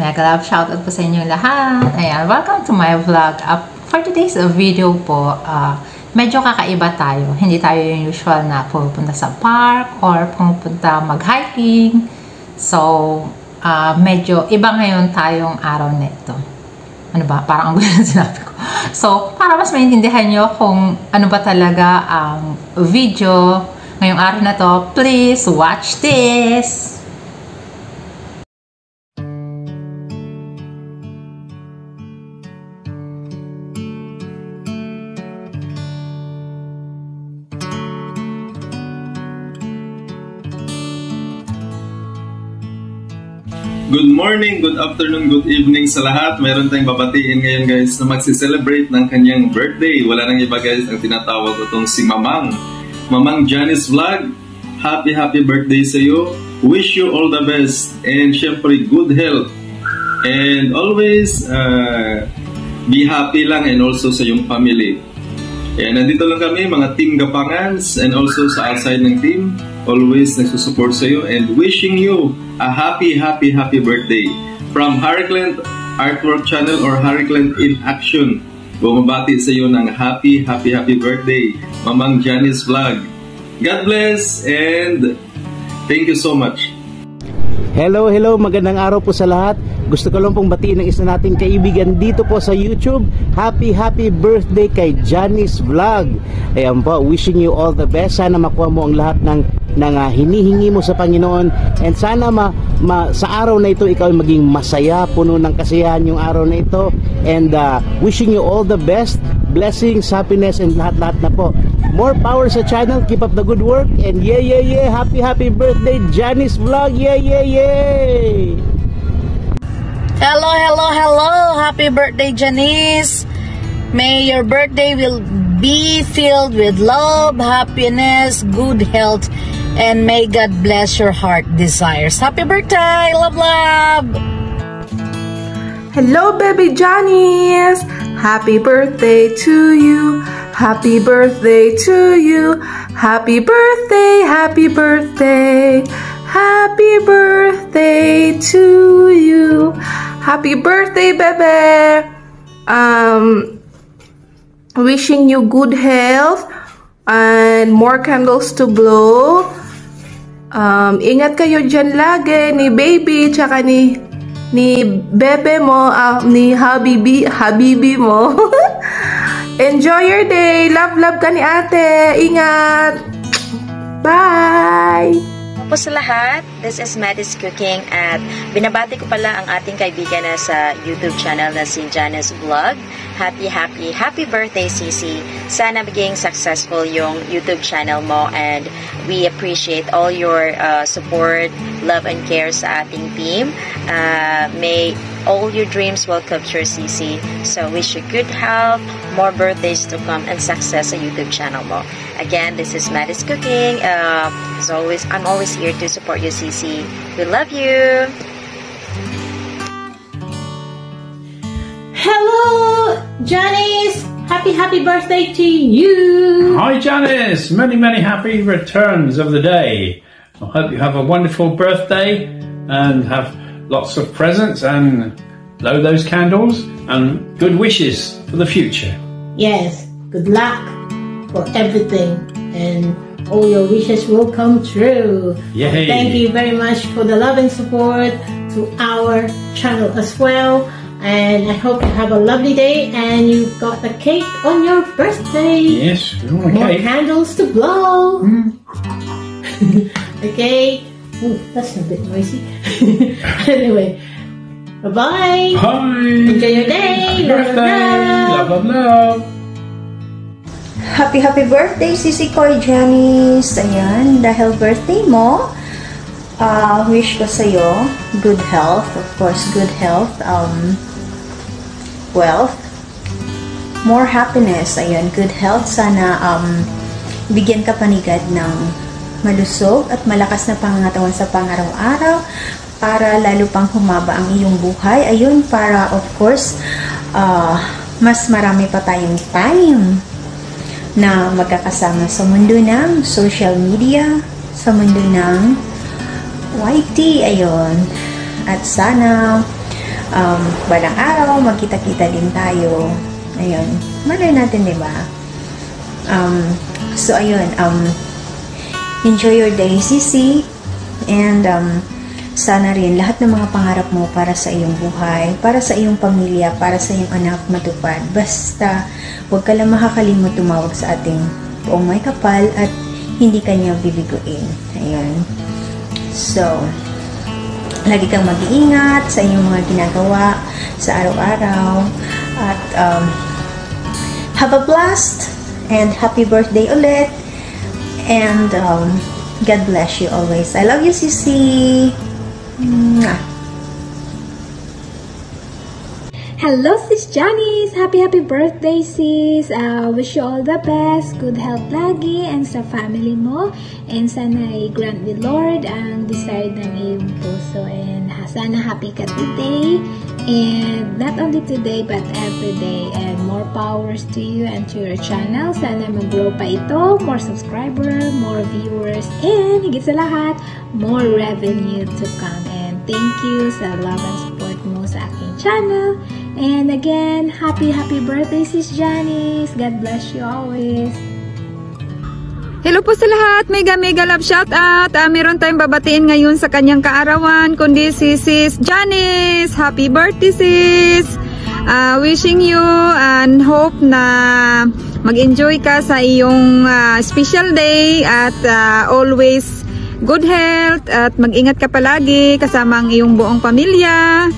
Mega love shoutout po sa inyo lahat. Ayan, welcome to my vlog. Uh, for today's video po, uh, medyo kakaiba tayo. Hindi tayo yung usual na pupunta sa park or pupunta mag-hiking. So, uh, medyo iba ngayon tayong araw nito. Ano ba? Parang ang gulo na sinabi ko. So, para mas maintindihan nyo kung ano ba talaga ang video ngayong araw na to, please watch this! Good morning, good afternoon, good evening sa lahat. Mayroon tayong babatiin ngayon guys na magsi-celebrate ng kanyang birthday. Wala nang iba guys ang tinatawag ko itong si Mamang. Mamang Janice Vlog, happy happy birthday sa iyo. Wish you all the best and syempre good health. And always uh, be happy lang and also sa iyong family. Kaya nandito lang kami, mga team Gapangans and also sa outside ng team. Always nagsusupport sa iyo and wishing you a happy, happy, happy birthday from Harry Artwork Channel or Harry in Action. Bumabati sa iyo ng happy, happy, happy birthday, Mamang Janice Vlog. God bless and thank you so much. Hello, hello, magandang araw po sa lahat. Gusto ko lang pong batiin ng isa nating kaibigan dito po sa YouTube. Happy, happy birthday kay Janice Vlog. Ayan po, wishing you all the best. Sana makuha mo ang lahat ng, ng uh, hinihingi mo sa Panginoon. And sana ma, ma, sa araw na ito, ikaw ay maging masaya, puno ng kasiyahan yung araw na ito. And uh, wishing you all the best, blessings, happiness, and lahat-lahat na po. More power sa channel. Keep up the good work. And yeah, yeah, yeah. Happy, happy birthday, Janice Vlog. Yeah, yeah, yeah. Hello, hello, hello. Happy birthday, Janice. May your birthday will be filled with love, happiness, good health, and may God bless your heart desires. Happy birthday! Love, love! Hello, baby Janice. Happy birthday to you. Happy birthday to you. Happy birthday, happy birthday. Happy birthday to you. Happy birthday, bebe! Um, wishing you good health and more candles to blow. Um, ingat kayo dyan lagi ni baby tsaka ni ni bebe mo, uh, ni habibi, habibi mo. Enjoy your day. Love, love ka ni ate. Ingat. Bye! Po sa lahat. This is Maddie's Cooking at binabati ko pala ang ating kaibigan na sa YouTube channel na si Janice Vlog. Happy, happy, happy birthday, Sisi. Sana maging successful yung YouTube channel mo and we appreciate all your uh, support, love, and care sa ating team. Uh, may all your dreams will capture, CC. So wish you good health, more birthdays to come, and success sa YouTube channel mo. Again, this is Maddie's Cooking. Uh, as always, I'm always here to support you, CC. We love you. Hello, Janice. Happy, happy birthday to you. Hi, Janice. Many, many happy returns of the day. I hope you have a wonderful birthday and have lots of presents and blow those candles and good wishes for the future. Yes, good luck for everything and all your wishes will come true. Yay. Thank you very much for the love and support to our channel as well. And I hope you have a lovely day and you've got the cake on your birthday. Yes, we want a More cake. candles to blow. Mm. okay. Ooh, that's a bit noisy. anyway, bye-bye. Hi. Enjoy your day. Happy Love, birthday. love. Love, love, love. Happy, happy birthday, Sisi Koy Janice. Ayan, dahil birthday mo, uh, wish ko sa'yo good health. Of course, good health. Um, wealth. More happiness. Ayan, good health. Sana um, bigyan ka panigad ng malusog at malakas na pangangatawan sa pangaraw-araw para lalo pang humaba ang iyong buhay. Ayun, para of course, uh, mas marami pa tayong time na magkakasama sa mundo ng social media, sa mundo ng YT, ayun. At sana um, balang araw, magkita-kita din tayo. Ayun. Malay natin, di ba? Um, so, ayun. Um, enjoy your day, Sisi. And, um, sana rin lahat ng mga pangarap mo para sa iyong buhay, para sa iyong pamilya, para sa iyong anak matupad. Basta, huwag ka lang makakalimot tumawag sa ating buong may kapal at hindi kanya bibiguin. Ayun. So, lagi kang mag-iingat sa iyong mga ginagawa sa araw-araw. At, um, have a blast and happy birthday ulit. And, um, God bless you always. I love you, Sisi. Mwah. Hello, Sis Janice! Happy, happy birthday, sis! Uh, wish you all the best, good health lagi, and sa family mo. And sana ay grant ni Lord ang desire ng iyong puso. And sana happy ka today. And not only today, but every day. And more powers to you and to your channel. Sana mag-grow pa ito. More subscriber, more viewers, and higit sa lahat, more revenue to come. And thank you sa love and support mo sa aking channel. And again, happy, happy birthday, Sis Janice. God bless you always. Hello po sa lahat. Mega mega love shout out. Uh, meron tayong babatiin ngayon sa kanyang kaarawan kundi si Sis Janice. Happy birthday sis. Uh, wishing you and hope na mag-enjoy ka sa iyong uh, special day at uh, always good health at mag-ingat ka palagi kasama ang iyong buong pamilya.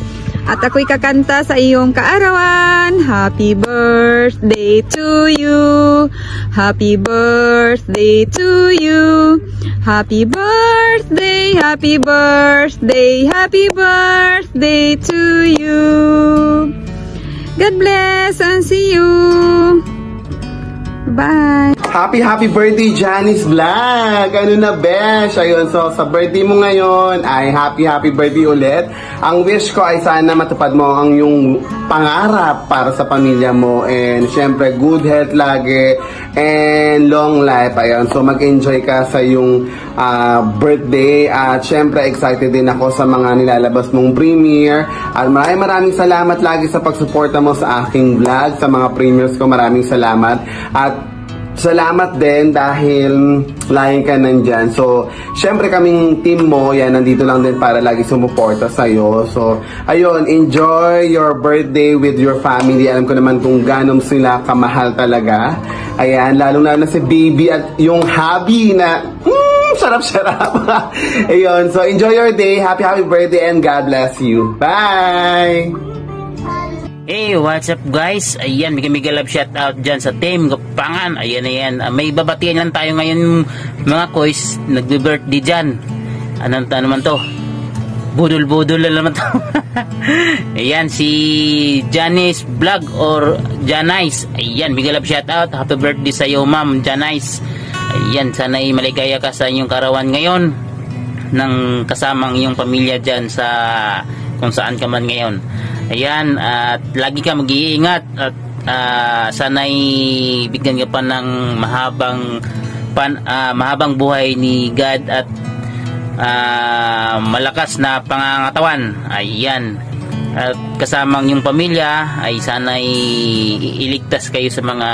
At ako'y kakanta sa iyong kaarawan. Happy birthday to you. Happy birthday to you. Happy birthday, happy birthday, happy birthday to you. God bless and see you. Bye. Happy, happy birthday, Janice Vlog! Ano na, besh? Ayun, so sa birthday mo ngayon ay happy, happy birthday ulit. Ang wish ko ay sana matupad mo ang yung pangarap para sa pamilya mo and syempre good health lagi and long life. Ayun, so mag-enjoy ka sa yung uh, birthday at syempre excited din ako sa mga nilalabas mong premiere at maraming maraming salamat lagi sa pagsuporta mo sa aking vlog, sa mga premieres ko. Maraming salamat at Salamat din dahil laging ka nandyan. So, syempre kaming team mo, yan, nandito lang din para lagi sumuporta sa'yo. So, ayun, enjoy your birthday with your family. Alam ko naman kung ganom sila kamahal talaga. Ayan, lalong-lalo na si baby at yung hubby na, hmm, sarap-sarap. ayun, so enjoy your day. Happy, happy birthday and God bless you. Bye! Hey, what's up guys? Ayan, love shout out dyan sa Team Gapangan. Ayan, ayan. Uh, may babatian lang tayo ngayon mga koys. Nagbe-birthday dyan. Anong ta naman to? Budol-budol na naman to. ayan, si Janice Vlog or Janice. Ayan, mega love shout out. Happy birthday sa iyo, ma'am Janice. Ayan, sana ay maligaya ka sa inyong karawan ngayon ng kasamang iyong pamilya dyan sa kung saan ka man ngayon. Ayan, at lagi ka mag-iingat at uh, sana'y bigyan ka pa ng mahabang pan, uh, mahabang buhay ni God at uh, malakas na pangangatawan. Ayan. At kasamang yung pamilya ay sana'y iligtas kayo sa mga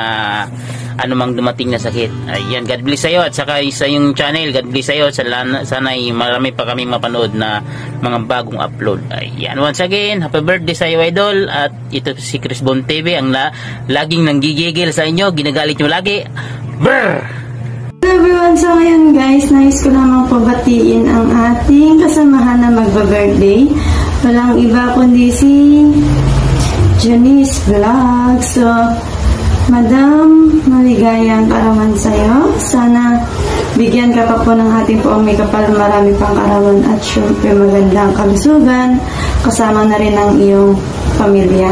anumang dumating na sakit. Ayan, God bless sa iyo at saka sa yung channel, God bless sa iyo. Sana ay marami pa kami mapanood na mga bagong upload. Ayan, once again, happy birthday sa iyo idol at ito si Chris Bon TV ang la, laging nanggigigil sa inyo, ginagalit nyo lagi. Brr! Hello everyone! So ngayon guys, nais ko lamang pabatiin ang ating kasamahan na magba-birthday. Walang iba kundi si Janice Vlog. So, Madam, maligayang karaman sa'yo. Sana bigyan ka pa po ng ating poong may kapal marami pang karaman at syempre magandang kalusugan kasama na rin ang iyong pamilya.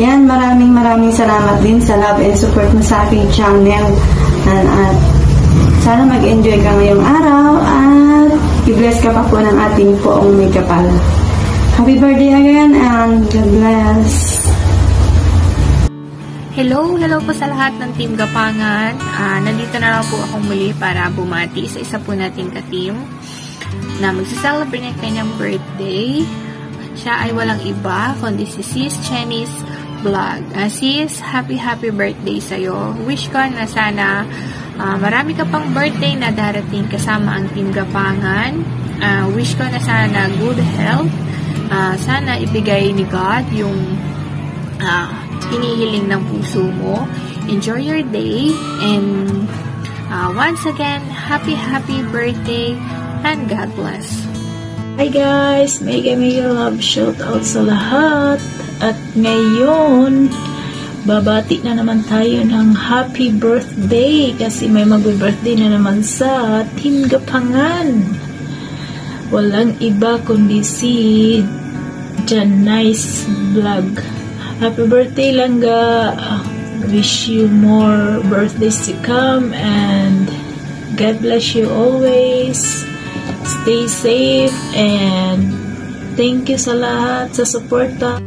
Yan, maraming maraming salamat din sa love and support mo sa aking channel. And, at sana mag-enjoy ka ngayong araw at i-bless ka pa po ng ating poong may kapal. Happy birthday again and God bless. Hello, hello po sa lahat ng Team Gapangan. Uh, nandito na lang po akong muli para bumati sa isa po nating ka-team na magsa-celebrate ng kanyang birthday. Siya ay walang iba, kundi si Sis Chinese Vlog. Uh, sis, happy happy birthday sa'yo. Wish ko na sana uh, marami ka pang birthday na darating kasama ang Team Gapangan. Uh, wish ko na sana good health. Uh, sana ibigay ni God yung uh, hinihiling ng puso mo. Enjoy your day and uh, once again, happy happy birthday and God bless. Hi guys! Mega mega love shout out sa lahat. At ngayon, babati na naman tayo ng happy birthday kasi may mag-birthday na naman sa Team Gapangan. Walang iba kundi si Janice Vlog. Happy birthday Langga! Wish you more birthdays to come and God bless you always. Stay safe and thank you sa lahat sa suporta.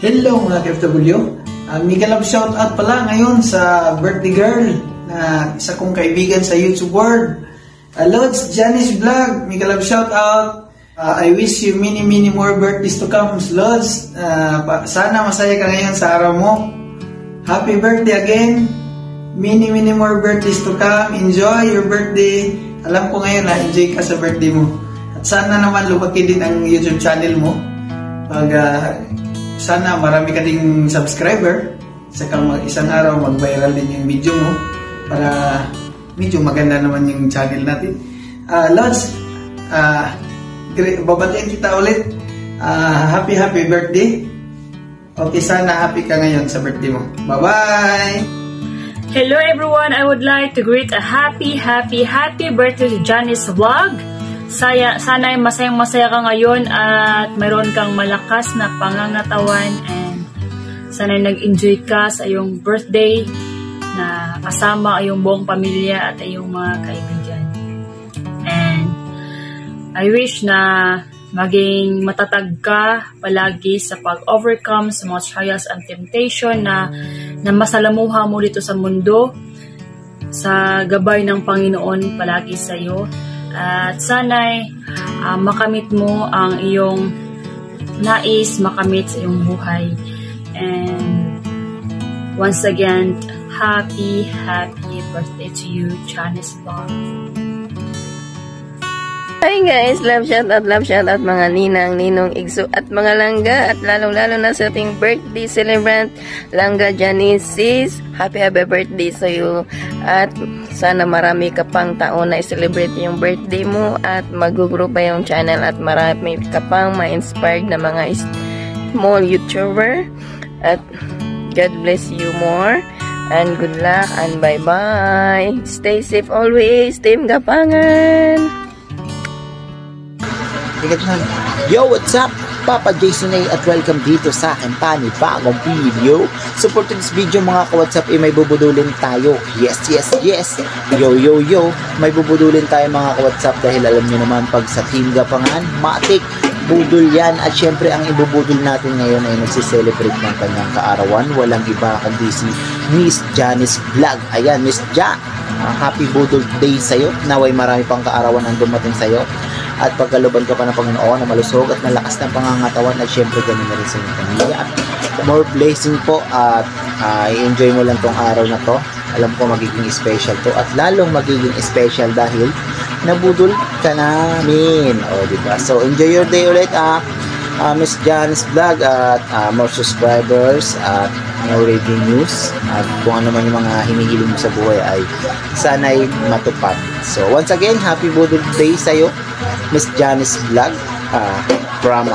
Hello mga KFW! Uh, Mega Love shoutout pala ngayon sa birthday girl na isa kong kaibigan sa YouTube world. Uh, Lods Janice Vlog, Mega Love shoutout. Uh, I wish you many many more birthdays to come, Lods. Uh, sana masaya ka ngayon sa araw mo. Happy birthday again. Many many more birthdays to come. Enjoy your birthday. Alam ko ngayon na enjoy ka sa birthday mo. At sana naman lumaki din ang YouTube channel mo. Pag uh, sana marami ka ding subscriber. Saka mag, isang araw mag-viral din yung video mo para medyo maganda naman yung channel natin. Uh, Lods, uh, babatiin kita ulit. Uh, happy happy birthday. Okay, sana happy ka ngayon sa birthday mo. Bye-bye! Hello everyone! I would like to greet a happy, happy, happy birthday to Janice Vlog. Saya, sana ay masayang masaya ka ngayon at mayroon kang malakas na pangangatawan and sana ay nag-enjoy ka sa iyong birthday na kasama ay iyong buong pamilya at iyong mga kaibigan. I wish na maging matatag ka palagi sa pag-overcome sa mga trials and temptation na, na masalamuha mo dito sa mundo sa gabay ng Panginoon palagi sa iyo. At sana'y uh, makamit mo ang iyong nais makamit sa iyong buhay. And once again, happy, happy birthday to you, Janice Vlog. Hi guys! Love shout out, love shout out mga ninang, ninong, igso at mga langga at lalong-lalo na sa ating birthday celebrant, Langga Janice Happy happy birthday sa iyo at sana marami ka pang taon na i-celebrate yung birthday mo at mag-grow pa yung channel at marami ka pang ma-inspired na mga small YouTuber at God bless you more and good luck and bye-bye. Stay safe always. Team Gapangan! Yo, what's up? Papa Jason A at welcome dito sa aking panibagong video. So for today's video mga ka-WhatsApp, eh, may bubudulin tayo. Yes, yes, yes. Yo, yo, yo. May bubudulin tayo mga ka-WhatsApp dahil alam nyo naman pag sa Team Gapangan, matik, budol yan. At syempre ang ibubudol natin ngayon ay nagsiselebrate ng kanyang kaarawan. Walang iba kundi si Miss Janice Vlog. Ayan, Miss Ja. Uh, happy budol day sa'yo. Naway marami pang kaarawan ang dumating sa'yo at pagkaluban ka pa ng Panginoon na malusog at malakas ng pangangatawan at syempre ganun na rin sa inyong pamilya. At more blessing po at uh, i-enjoy mo lang tong araw na to. Alam ko magiging special to at lalong magiging special dahil nabudol ka namin. O diba so enjoy your day ulit ah uh, Miss Jan's vlog at uh, more subscribers at more reading news. At kung ano man yung mga hinihiling mo sa buhay ay sana'y matupad. So once again, happy Budol Day sa'yo, Miss Janice Vlog uh, from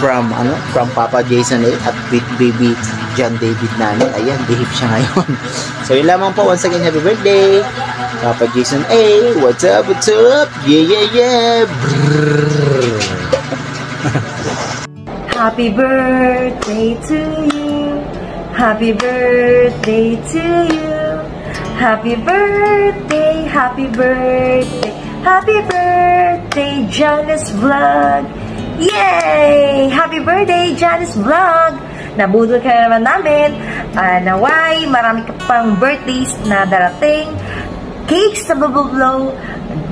from ano from Papa Jason A at Big Baby John David namin. Ayan, dihip siya ngayon. so yun lamang po. Once again, happy birthday! Papa Jason A, what's up, what's up? Yeah, yeah, yeah! Happy birthday to you. Happy birthday to you. Happy birthday, happy birthday, happy birthday, Janice Vlog. Yay! Happy birthday, Janice Vlog! Nabudol ka na naman namin. Uh, naway, marami ka pang birthdays na darating. Cakes sa bubble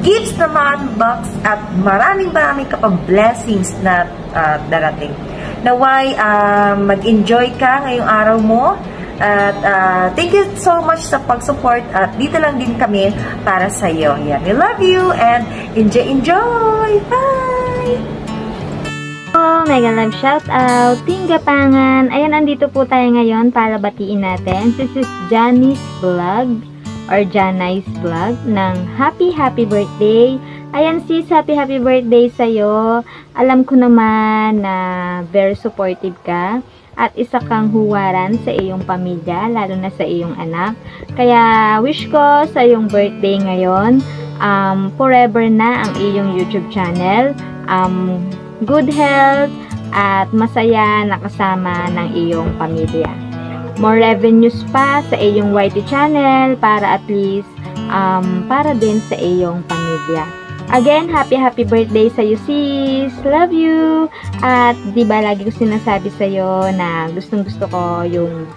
gifts naman, box, at maraming maraming ka pang blessings na uh, darating. Naway, uh, mag-enjoy ka ngayong araw mo. At uh, thank you so much sa pag-support at dito lang din kami para sa iyo. Yan. We love you and enjoy, enjoy! Bye! Oh, mega love shout out, Team Gapangan. Ayan, andito po tayo ngayon para batiin natin. This is Janice Vlog or Janice Vlog ng Happy Happy Birthday. Ayan sis, happy happy birthday sa'yo. Alam ko naman na very supportive ka at isa kang huwaran sa iyong pamilya, lalo na sa iyong anak. Kaya wish ko sa iyong birthday ngayon, um, forever na ang iyong YouTube channel. Um, good health at masaya na kasama ng iyong pamilya. More revenues pa sa iyong YT channel para at least um, para din sa iyong pamilya. Again, happy happy birthday sa iyo sis. Love you. At 'di ba lagi ko sinasabi sa iyo na gustong-gusto ko yung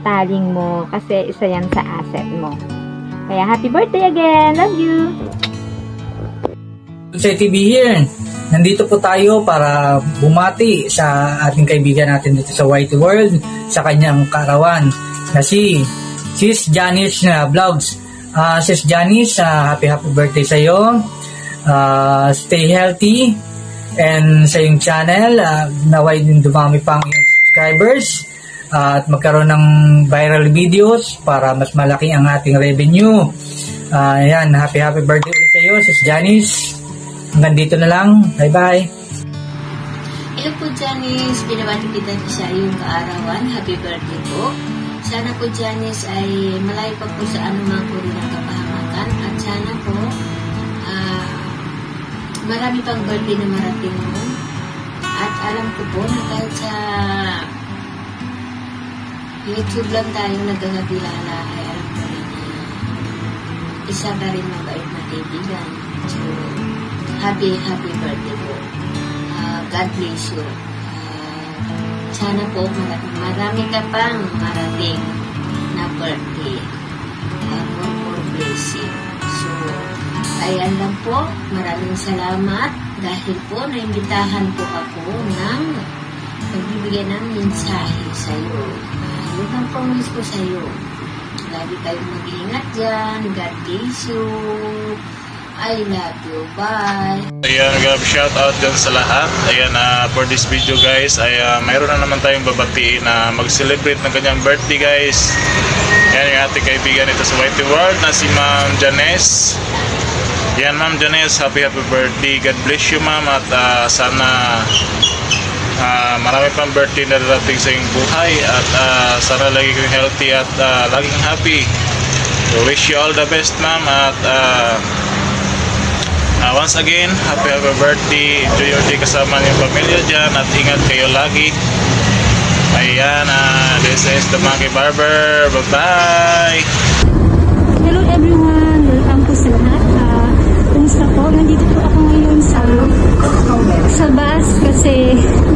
taling mo kasi isa 'yan sa asset mo. Kaya happy birthday again. Love you. Sa TV here, nandito po tayo para bumati sa ating kaibigan natin dito sa White World sa kanyang karawan na si Sis Janice na Vlogs. Uh, Sis Janice, uh, happy happy birthday sa iyo uh, stay healthy. And sa yung channel uh, naway din dumami pang yung subscribers uh, at magkaroon ng viral videos para mas malaki ang ating revenue. Uh, yan happy happy birthday ulit sa iyo sis Janice. Hanggang dito na lang. Bye bye Hello po Janice, binabati kita sa iyong kaarawan. Happy birthday po. Sana po Janice ay malayo pa po sa anumang uri ng kapahamakan. At sana po marami pang birthday na marating mo. At alam ko po na kahit sa YouTube lang tayong nagkakilala ay alam ko rin isa ka rin mabait na kaibigan. So, happy, happy birthday po. Uh, God bless you. Uh, sana po marami, marami ka pang marating na birthday. Uh, more, more blessing. Ayan lang po. Maraming salamat dahil po naimbitahan po ako ng pagbibigay ng mensahe sa iyo. Uh, yun ang promise ko sa iyo. Lagi kayong mag-iingat dyan. God bless you. I love you. Bye. Ayan, grab shout out dyan sa lahat. Ayan, uh, for this video guys, ay uh, mayroon na naman tayong babatiin na mag-celebrate ng kanyang birthday guys. Ayan yung ating kaibigan ito sa Whitey World na si Ma'am Janes. Yan ma'am Janice, happy happy birthday. God bless you ma'am at uh, sana uh, marami pang birthday na darating sa iyong buhay at uh, sana lagi kang healthy at uh, laging happy. So wish you all the best ma'am at uh, uh, once again, happy happy birthday. Enjoy your day kasama niyong pamilya dyan at ingat kayo lagi. Ayan, uh, this is the Monkey Barber. Bye-bye! Hello everyone!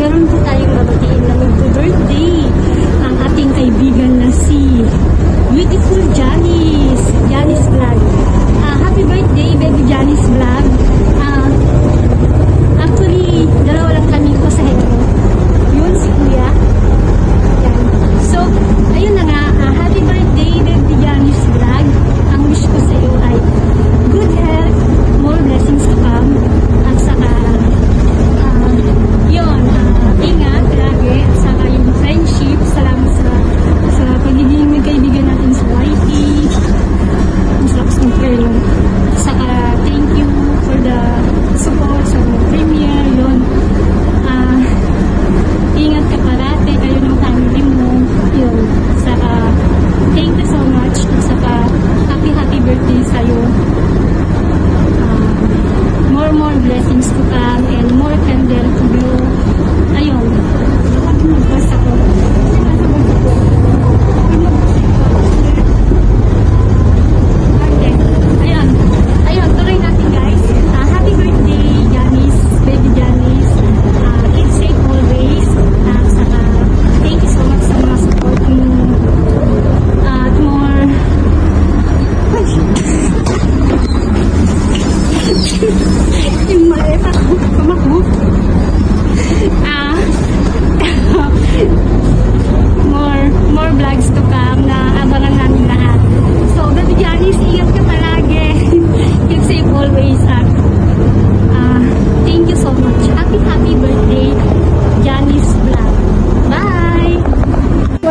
Meron po tayong babatiin na mag-birthday ang ating kaibigan na si Beautiful Janice. Janice Vlog. Uh, happy birthday, baby Janice Vlog. nos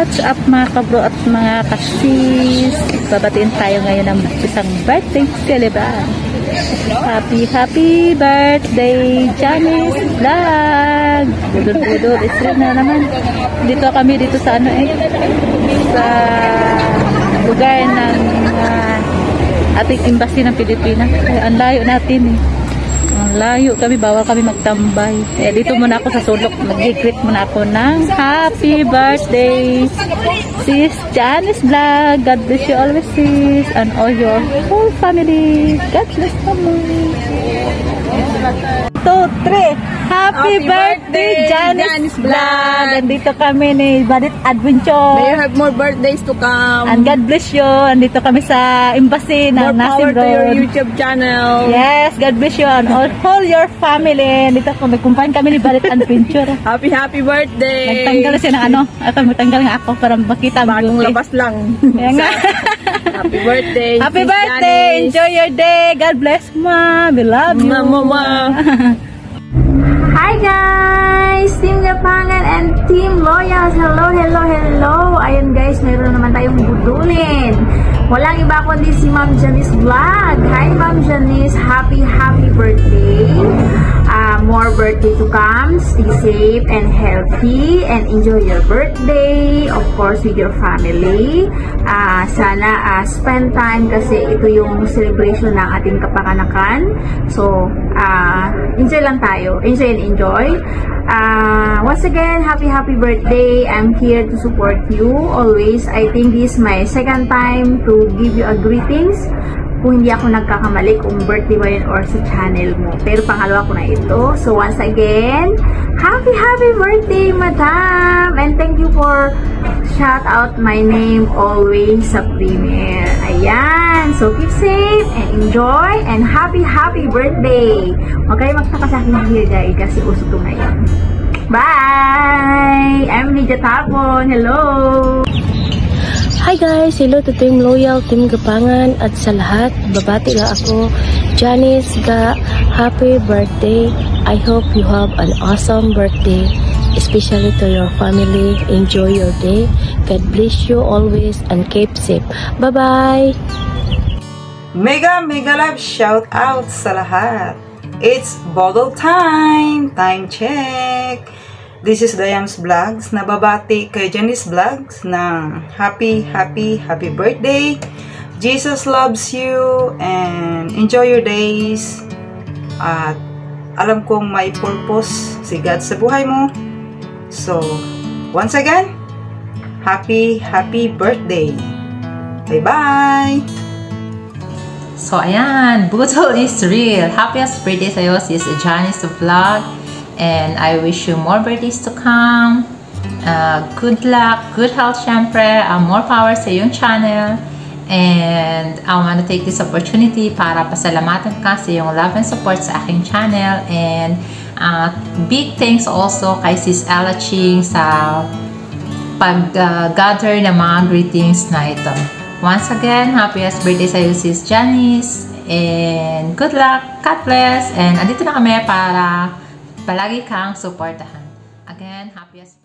What's up mga kabro at mga kasis? Babatiin tayo ngayon ng isang birthday celebrant. Happy, happy birthday, Janice Vlog! Budol-budol, isrin na naman. Dito kami, dito sa ano eh, sa lugar ng uh, ating embassy ng Pilipinas. Ang layo natin eh. Layo kami, bawal kami magtambay. Eh, dito muna ako sa sulok. Mag-greet muna ako ng happy birthday, sis Janice Vlog. God bless you always, sis. And all your whole family. God bless family. Two, three. Happy, Happy birthday, birthday, Janice, Janice Vlog. Nandito kami ni Badit Adventure. May you have more birthdays to come. And God bless you. Andito kami sa embassy ng More Nasim power to your Road. YouTube channel. Yes, God bless you and all, all your family. Dito kami, kumpain kami ni Balit Adventure. happy, happy birthday. Nagtanggal siya ng ano. Ito, magtanggal nga ako para makita Bagong labas lang. Kaya nga. happy birthday. Happy birthday! Janice. Enjoy your day! God bless, Ma! We love you! Mama. Hi guys! Team Gapangan and Team Loyals! Hello, hello, hello! Ayun guys, meron naman tayong budulin. Walang iba kundi si Ma'am Janice Vlog. Hi Ma'am Janice! Happy, happy birthday! Uh, more birthday to come. Stay safe and healthy and enjoy your birthday. Of course, with your family. Ah, sana ah, spend time kasi ito yung celebration ng ating kapakanakan. So, ah, enjoy lang tayo. Enjoy and enjoy. Ah, once again, happy happy birthday. I'm here to support you always. I think this is my second time to give you a greetings kung hindi ako nagkakamali kung birthday ba yun or sa channel mo. Pero pangalawa ko na ito. So once again, happy happy birthday, madam! And thank you for shout out my name always sa premiere. Ayan! So keep safe and enjoy and happy happy birthday! Huwag kayo magtaka sa akin here guys kasi uso to ngayon. Bye! I'm Lydia Tapon. Hello! Hi guys! Hello to Team Loyal, Team Gapangan at sa lahat, babati lang ako. Janice ga, happy birthday. I hope you have an awesome birthday, especially to your family. Enjoy your day. God bless you always and keep safe. Bye-bye! Mega mega love shout out sa lahat. It's bottle time. Time check. This is Dayams Vlogs. Nababati kay Janice Vlogs ng happy, happy, happy birthday. Jesus loves you and enjoy your days. At alam kong may purpose si God sa buhay mo. So, once again, happy, happy birthday. Bye-bye! So, ayan, Budol is real. Happiest birthday sa'yo, sis Janice Vlog. And I wish you more birthdays to come. Uh, good luck, good health, syempre. Uh, more power sa iyong channel. And I want to take this opportunity para pasalamatan ka sa iyong love and support sa aking channel. And uh, big thanks also kay Sis Ella Ching sa pag-gather ng mga greetings na ito. Once again, happiest birthday sa iyo, Sis Janice. And good luck, God bless. And andito na kami para palagi kang supportahan. Again, happiest.